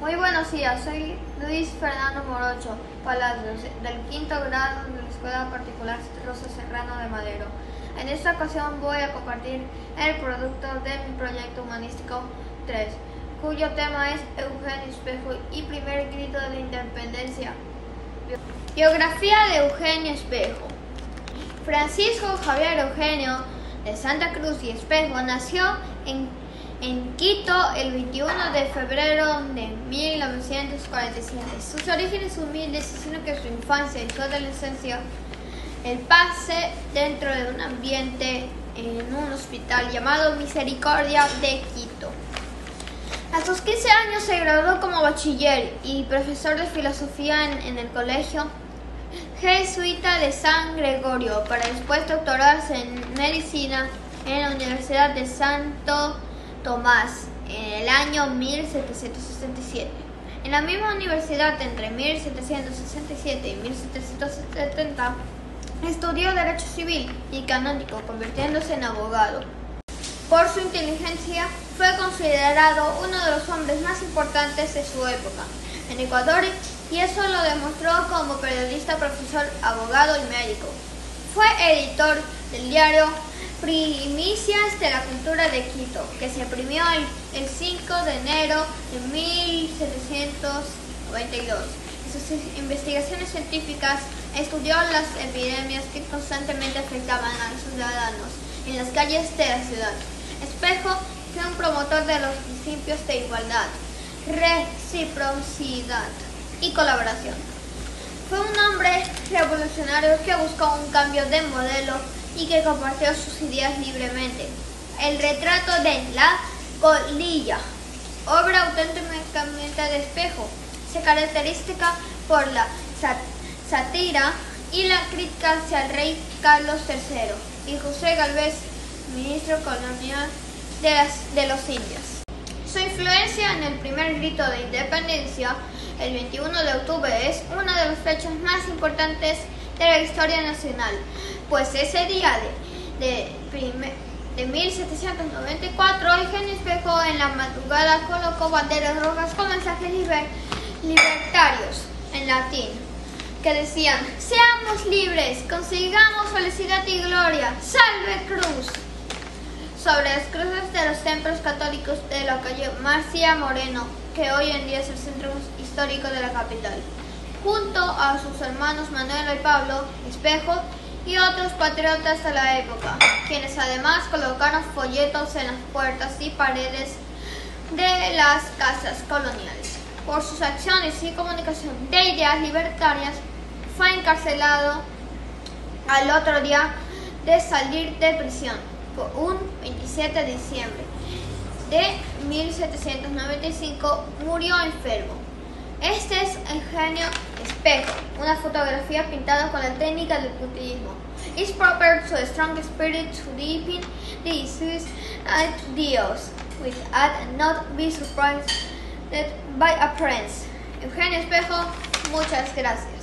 Muy buenos días, soy Luis Fernando Morocho Palacios, del quinto grado de la Escuela Particular Rosa Serrano de Madero. En esta ocasión voy a compartir el producto de mi proyecto humanístico 3, cuyo tema es Eugenio Espejo y primer grito de la independencia. Biografía de Eugenio Espejo. Francisco Javier Eugenio de Santa Cruz y Espejo nació en en Quito el 21 de febrero de 1947. Sus orígenes humildes sino que su infancia y su adolescencia, el pase dentro de un ambiente en un hospital llamado Misericordia de Quito. A sus 15 años se graduó como bachiller y profesor de filosofía en, en el colegio jesuita de San Gregorio para después doctorarse en medicina en la Universidad de Santo Tomás en el año 1767. En la misma universidad, entre 1767 y 1770, estudió Derecho Civil y Canónico, convirtiéndose en abogado. Por su inteligencia, fue considerado uno de los hombres más importantes de su época en Ecuador y eso lo demostró como periodista, profesor, abogado y médico. Fue editor del diario Primicias de la Cultura de Quito, que se imprimió el, 5 de enero de 1792. En sus investigaciones científicas estudió las epidemias que constantemente afectaban a los ciudadanos en las calles de la ciudad. Espejo fue un promotor de los principios de igualdad, reciprocidad y colaboración. Fue un hombre revolucionario que buscó un cambio de modelo y que compartió sus ideas libremente. El retrato de la colilla, obra auténticamente de espejo, se caracteriza por la sátira y la crítica hacia el rey Carlos III y José Galvez, ministro de, las, de los indios. Su influencia en el primer grito de independencia, el 21 de octubre, es una de las fechas más importantes de la historia nacional, pues ese día de, de, 1794 Eugenio Espejo en la madrugada colocó banderas rojas con mensajes libertarios en latín que decían, seamos libres, consigamos felicidad y gloria, salve cruz. Sobre las cruces de los templos católicos de la calle Marcia Moreno, que hoy en día es el centro histórico de la capital junto a sus hermanos Manuel y Pablo Espejo y otros patriotas de la época, quienes además colocaron folletos en las puertas y paredes de las casas coloniales. Por sus acciones y comunicación de ideas libertarias, fue encarcelado al otro día de salir de prisión, por un 27 de diciembre de 1795, murió enfermo. Este es Eugenio Espejo, una fotografía pintada con la técnica del puntillismo. It's proper to a strong spirit to deepen the issues ideals with and not be surprised by appearance. Eugenio Espejo, muchas gracias.